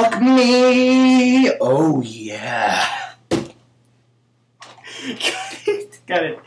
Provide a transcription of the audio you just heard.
Fuck me. Oh yeah. Got it. Got it.